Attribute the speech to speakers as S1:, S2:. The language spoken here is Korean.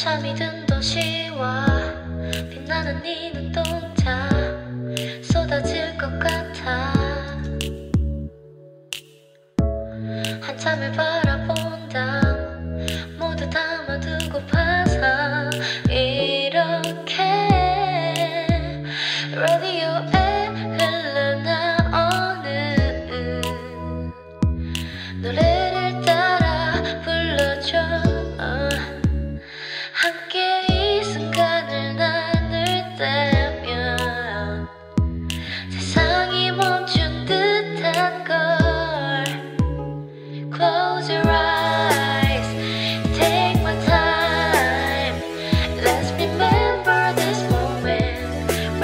S1: 잠이 든 도시와 빛나는 네 눈동자 쏟아질 것 같아. 한참을 바라본다. 모두 담아두고 파서 이렇게 라디오에 흘러나오는 노래